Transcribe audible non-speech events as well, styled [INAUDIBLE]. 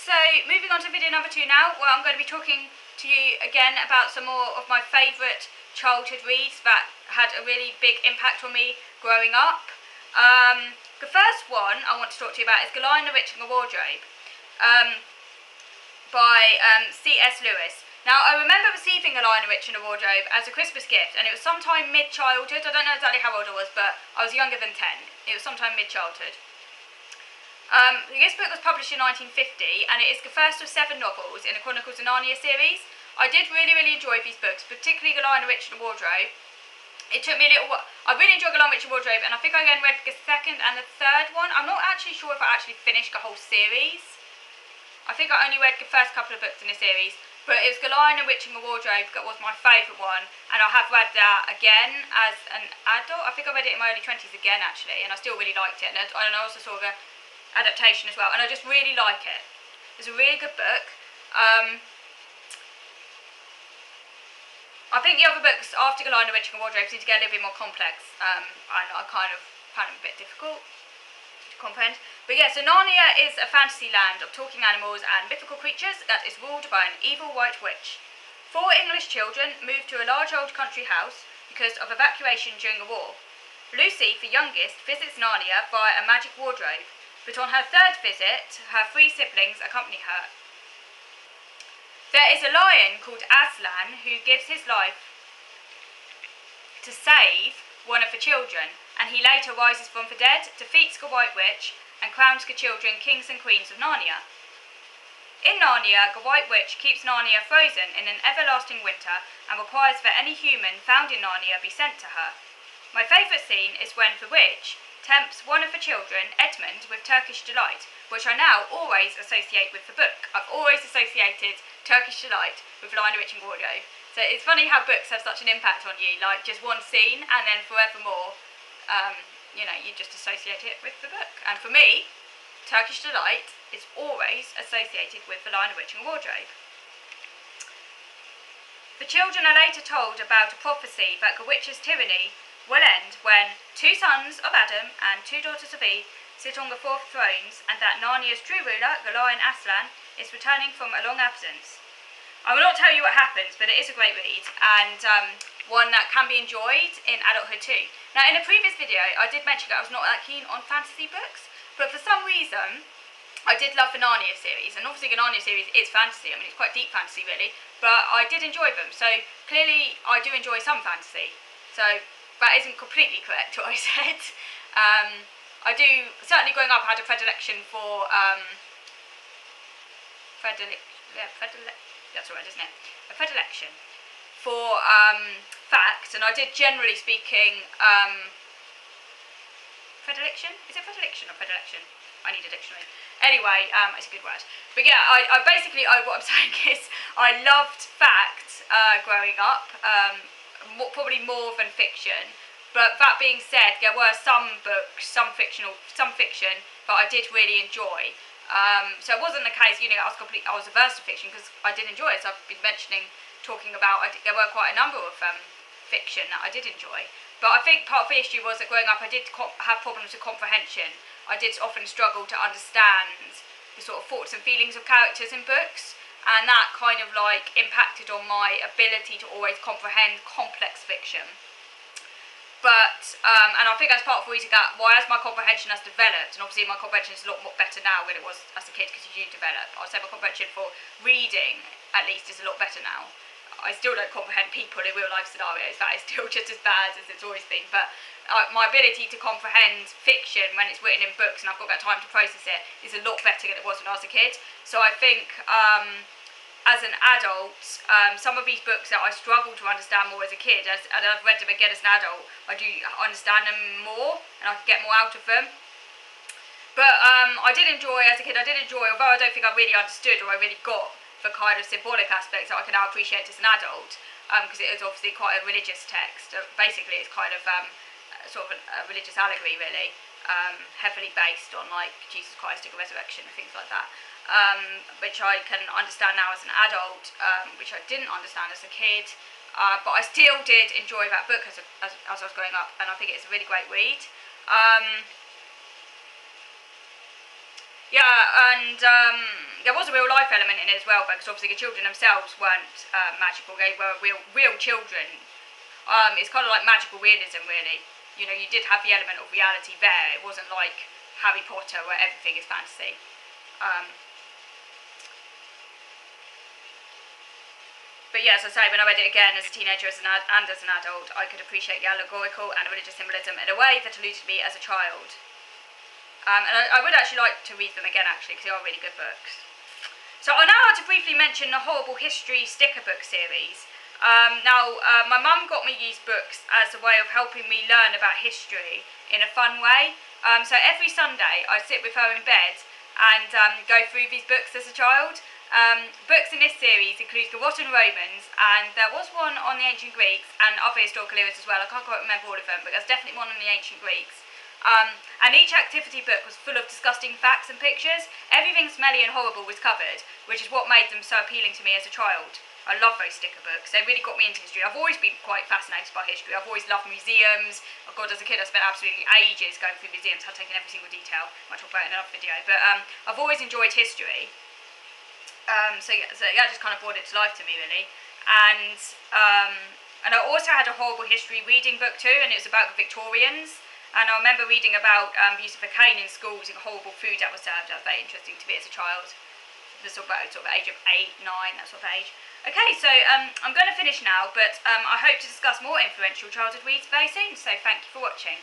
so moving on to video number two now, where I'm going to be talking to you again about some more of my favourite childhood reads that had a really big impact on me growing up. Um, the first one I want to talk to you about is Guy the Witch and the Wardrobe um, by um, C.S. Lewis. Now, I remember receiving A Lion, Witch and a Wardrobe as a Christmas gift, and it was sometime mid-childhood. I don't know exactly how old I was, but I was younger than 10. It was sometime mid-childhood. Um, this book was published in 1950, and it is the first of seven novels in the Chronicles of Narnia series. I did really, really enjoy these books, particularly The Lion, the Witch and the Wardrobe. It took me a little while. I really enjoyed The Lion, the and Wardrobe, and I think I then read the second and the third one. I'm not actually sure if I actually finished the whole series. I think I only read the first couple of books in the series, but it was Lion, the Witch and the Wardrobe that was my favourite one, and I have read that again as an adult. I think I read it in my early 20s again, actually, and I still really liked it. And I also saw the adaptation as well, and I just really like it. It's a really good book. Um, I think the other books after The Lion, the Witch and Wardrobe seem to get a little bit more complex, um, and I kind of found them a bit difficult to comprehend. But yeah, so Narnia is a fantasy land of talking animals and mythical creatures that is ruled by an evil white witch. Four English children move to a large old country house because of evacuation during the war. Lucy, the youngest, visits Narnia via a magic wardrobe but on her third visit, her three siblings accompany her. There is a lion called Aslan who gives his life to save one of the children, and he later rises from the dead, defeats the White Witch, and crowns the children kings and queens of Narnia. In Narnia, the White Witch keeps Narnia frozen in an everlasting winter and requires that any human found in Narnia be sent to her. My favourite scene is when the witch, tempts one of the children, Edmund, with Turkish delight, which I now always associate with the book. I've always associated Turkish delight with Lion, Witch and Wardrobe. So it's funny how books have such an impact on you, like just one scene and then forevermore, um, you know, you just associate it with the book. And for me, Turkish delight is always associated with the Lion, Witch and Wardrobe. The children are later told about a prophecy that the witch's tyranny will end when two sons of Adam and two daughters of Eve sit on the four thrones, and that Narnia's true ruler, the lion Aslan, is returning from a long absence. I will not tell you what happens, but it is a great read, and um, one that can be enjoyed in adulthood too. Now, in a previous video, I did mention that I was not that keen on fantasy books, but for some reason, I did love the Narnia series, and obviously the Narnia series is fantasy. I mean, it's quite deep fantasy, really, but I did enjoy them. So clearly, I do enjoy some fantasy. So that isn't completely correct [LAUGHS] what I said. Um, I do, certainly growing up I had a predilection for, um, predilec yeah, predilec that's right, isn't it? A predilection for um, facts, and I did generally speaking, um, predilection? Is it predilection or predilection? I need a dictionary. Anyway, um, it's a good word. But yeah, I, I basically, I, what I'm [LAUGHS] saying is, I loved facts uh, growing up. Um, probably more than fiction. But that being said, there were some books, some fictional, some fiction that I did really enjoy. Um, so it wasn't the case, you know, I was complete, I was averse to fiction because I did enjoy it. So I've been mentioning, talking about, I, there were quite a number of um, fiction that I did enjoy. But I think part of the issue was that growing up, I did have problems with comprehension. I did often struggle to understand the sort of thoughts and feelings of characters in books and that kind of like impacted on my ability to always comprehend complex fiction. But, um, and I think that's part of the reason that why as my comprehension has developed, and obviously my comprehension is a lot more better now than it was as a kid because you do develop. I'd say my comprehension for reading, at least, is a lot better now. I still don't comprehend people in real life scenarios. That is still [LAUGHS] just as bad as it's always been. But uh, my ability to comprehend fiction when it's written in books and I've got that time to process it is a lot better than it was when I was a kid. So I think um, as an adult, um, some of these books that I struggled to understand more as a kid, as, I've read them again as an adult, I do understand them more and I can get more out of them. But um, I did enjoy, as a kid, I did enjoy, although I don't think I really understood or I really got the kind of symbolic aspects that I can now appreciate as an adult, because um, it is obviously quite a religious text. Uh, basically, it's kind of um, sort of a, religious allegory, really, um, heavily based on like Jesus Christ and resurrection and things like that um, which I can understand now as an adult, um, which I didn't understand as a kid. Uh, but I still did enjoy that book as, a, as, as, I was growing up, and I think it's a really great read. Um, yeah, and um, there was a real life element in it as well because obviously the children themselves weren't uh, magical; they were real real children. Um, it's kind of like magical realism, really. You know, you did have the element of reality there. It wasn't like Harry Potter where everything is fantasy. Um, But yeah, as I say, when I read it again as a teenager as an ad- and as an adult, I could appreciate the allegorical and religious symbolism in a way that eluded me as a child. Um, and I, I, would actually like to read them again, actually, because they are really good books. So I now have to briefly mention the Horrible History sticker book series. Um, now, uh, my mum got me these books as a way of helping me learn about history in a fun way. Um, so every Sunday, I sit with her in bed and um, go through these books as a child. Um, books in this series include the Rotten Romans, and there was one on the ancient Greeks and other historical eras as well. I can't quite remember all of them, but there's definitely one on the ancient Greeks. Um, and each activity book was full of disgusting facts and pictures. Everything smelly and horrible was covered, which is what made them so appealing to me as a child. I love those sticker books. They really got me into history. I've always been quite fascinated by history. I've always loved museums. Oh God, as a kid, I spent absolutely ages going through museums. I've taken every single detail. I might talk about it in another video. But um, I've always enjoyed history. Um, so, yeah, so yeah, just kind of brought it to life to me really. And um, and I also had a horrible history reading book too, and it was about the Victorians. And I remember reading about um, the use of in schools and horrible food that was served. That was very interesting to me as a child. This sort of sort of age of eight, nine, that sort of age. Okay, so um, I'm going to finish now, but um, I hope to discuss more influential childhood reads very soon. So thank you for watching.